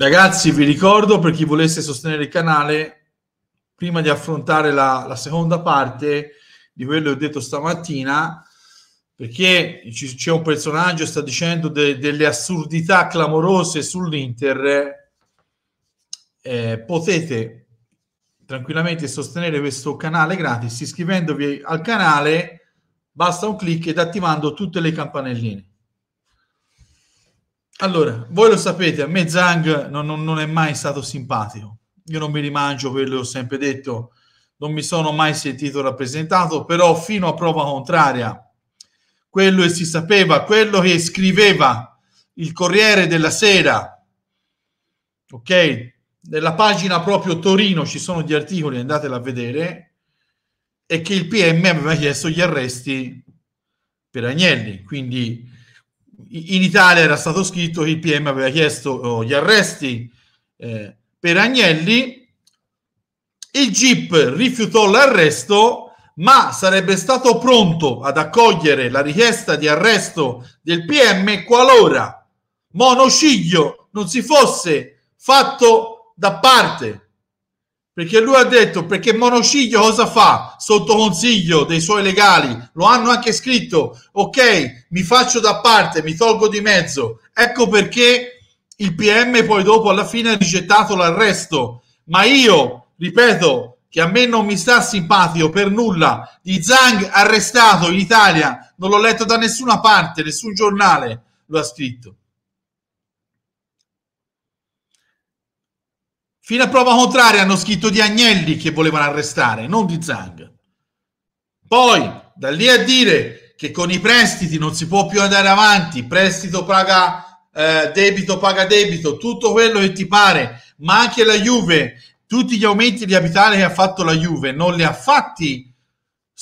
Ragazzi, vi ricordo per chi volesse sostenere il canale, prima di affrontare la, la seconda parte di quello che ho detto stamattina, perché c'è un personaggio che sta dicendo de, delle assurdità clamorose sull'Inter, eh, potete tranquillamente sostenere questo canale gratis iscrivendovi al canale, basta un clic ed attivando tutte le campanelline. Allora, voi lo sapete, a me Zhang non, non, non, è mai stato simpatico. Io non mi rimangio quello ho sempre detto, non mi sono mai sentito rappresentato, però fino a prova contraria, quello che si sapeva, quello che scriveva il Corriere della Sera, ok? Nella pagina proprio Torino ci sono gli articoli, andatela a vedere, e che il PM aveva chiesto gli arresti per Agnelli, quindi in Italia era stato scritto che il PM aveva chiesto oh, gli arresti eh, per Agnelli, il GIP rifiutò l'arresto, ma sarebbe stato pronto ad accogliere la richiesta di arresto del PM qualora Monociglio non si fosse fatto da parte. Perché lui ha detto, perché Monociglio cosa fa sotto consiglio dei suoi legali? Lo hanno anche scritto, ok, mi faccio da parte, mi tolgo di mezzo. Ecco perché il PM poi dopo alla fine ha rigettato l'arresto. Ma io, ripeto, che a me non mi sta simpatico per nulla, di Zhang arrestato in Italia, non l'ho letto da nessuna parte, nessun giornale lo ha scritto. Fino a prova contraria hanno scritto di Agnelli che volevano arrestare, non di Zang. Poi, da lì a dire che con i prestiti non si può più andare avanti, prestito paga eh, debito, paga debito, tutto quello che ti pare, ma anche la Juve, tutti gli aumenti di capitale che ha fatto la Juve non li ha fatti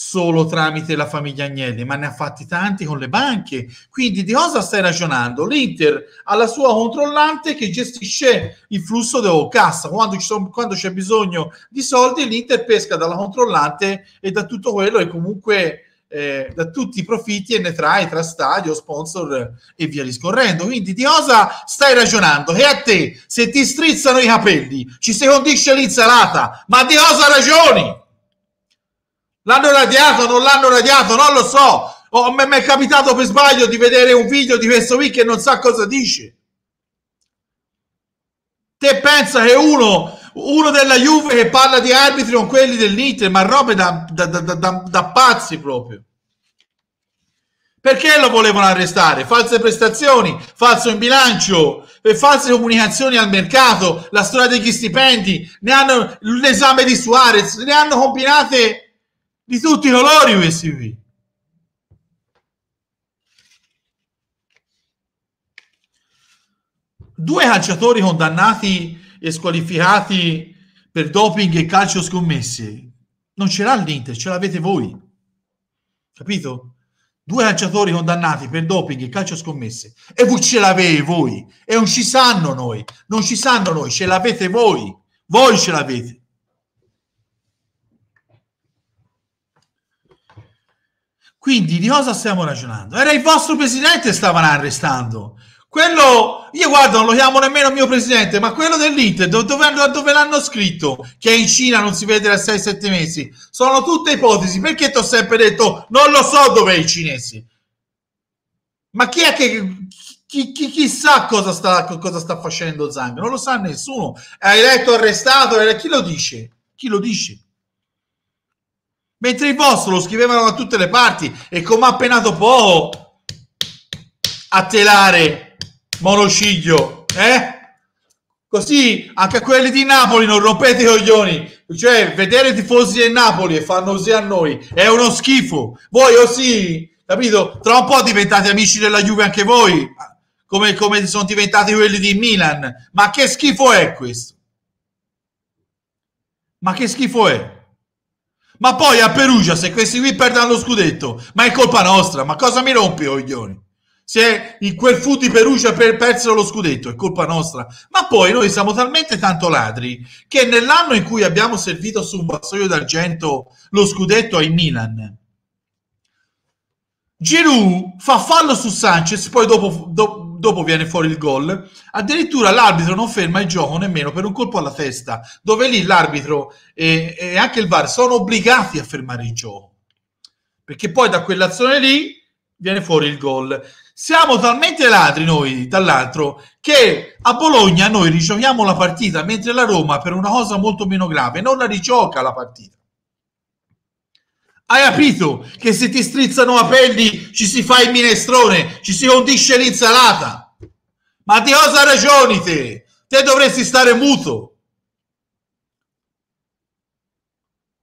solo tramite la famiglia Agnelli, ma ne ha fatti tanti con le banche. Quindi di cosa stai ragionando? L'Inter ha la sua controllante che gestisce il flusso del cassa. Quando, sono, quando, c'è bisogno di soldi, l'Inter pesca dalla controllante e da tutto quello e comunque eh, da tutti i profitti e ne trae tra stadio, sponsor e via discorrendo. Quindi di cosa stai ragionando? E a te, se ti strizzano i capelli, ci si condisce l'insalata, ma di cosa ragioni? L'hanno radiato, non l'hanno radiato, non lo so. Oh, mi è capitato per sbaglio di vedere un video di questo qui che non sa cosa dice. Te pensa che uno, uno della Juve che parla di arbitri con quelli dell'Inter, ma robe da, da, da, da, pazzi proprio. Perché lo volevano arrestare? False prestazioni, falso in bilancio, false comunicazioni al mercato, la storia degli stipendi, ne hanno l'esame di Suarez, ne hanno combinate di tutti i colori questi qui. Due calciatori condannati e squalificati per doping e calcio scommessi. Non ce l'ha l'Inter, ce l'avete voi. Capito? Due calciatori condannati per doping e calcio scommesse. E voi ce l'avete voi. E non ci sanno noi. Non ci sanno noi, ce l'avete voi. Voi ce l'avete. Quindi di cosa stiamo ragionando? Era il vostro presidente che stavano arrestando. Quello, io guarda, non lo chiamo nemmeno mio presidente, ma quello dell'Inter, dove, dove l'hanno scritto? Che in Cina non si vede da 6-7 mesi. Sono tutte ipotesi. Perché ti ho sempre detto, non lo so dove i cinesi. Ma chi è che... Chi, chi, chi sa cosa sta, cosa sta facendo Zang? Non lo sa nessuno. Hai letto arrestato? Chi lo dice? Chi lo dice? Mentre il vostro lo scrivevano da tutte le parti. E come ha penato poco a telare monociglio eh? così anche quelli di Napoli non rompete i coglioni. Cioè vedere i tifosi del Napoli e fanno così a noi è uno schifo. Voi così capito? Tra un po' diventate amici della Juve anche voi come, come sono diventati quelli di Milan. Ma che schifo è questo? Ma che schifo è ma poi a Perugia, se questi qui perdono lo scudetto, ma è colpa nostra, ma cosa mi rompi, coglioni? Se in quel fu di Perugia per persero lo scudetto, è colpa nostra. Ma poi noi siamo talmente tanto ladri che nell'anno in cui abbiamo servito su un vassoio d'argento lo scudetto ai Milan, Giroud fa fallo su Sanchez, poi dopo, do, dopo viene fuori il gol, addirittura l'arbitro non ferma il gioco nemmeno per un colpo alla testa, dove lì l'arbitro e, e anche il VAR sono obbligati a fermare il gioco. Perché poi da quell'azione lì viene fuori il gol. Siamo talmente ladri noi, dall'altro, che a Bologna noi rigiochiamo la partita, mentre la Roma, per una cosa molto meno grave, non la rigioca la partita. Hai capito che se ti strizzano a pelli ci si fa il minestrone, ci si condisce l'insalata? Ma di cosa ragioni te? Te dovresti stare muto.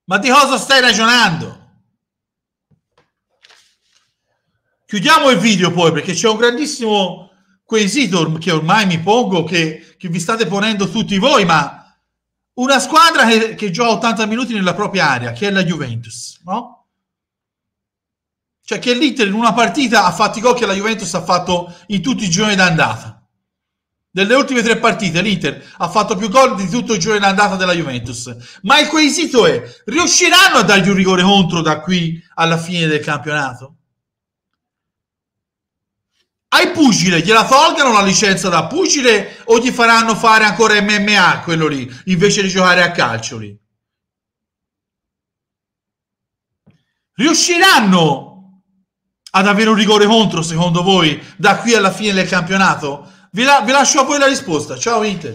Ma di cosa stai ragionando? Chiudiamo il video poi perché c'è un grandissimo quesito che ormai mi pongo, che, che vi state ponendo tutti voi, ma una squadra che, che, gioca 80 minuti nella propria area, che è la Juventus, no? Cioè che l'Inter in una partita ha fatto i gol che la Juventus ha fatto in tutti i giorni d'andata. Delle ultime tre partite l'Inter ha fatto più gol di tutto il giorno d'andata della Juventus. Ma il quesito è, riusciranno a dargli un rigore contro da qui alla fine del campionato? Ai pugile gliela tolgano la licenza da pugile o gli faranno fare ancora MMA quello lì invece di giocare a calcio lì? Riusciranno ad avere un rigore contro secondo voi da qui alla fine del campionato? Vi, la- vi lascio a voi la risposta. Ciao Inter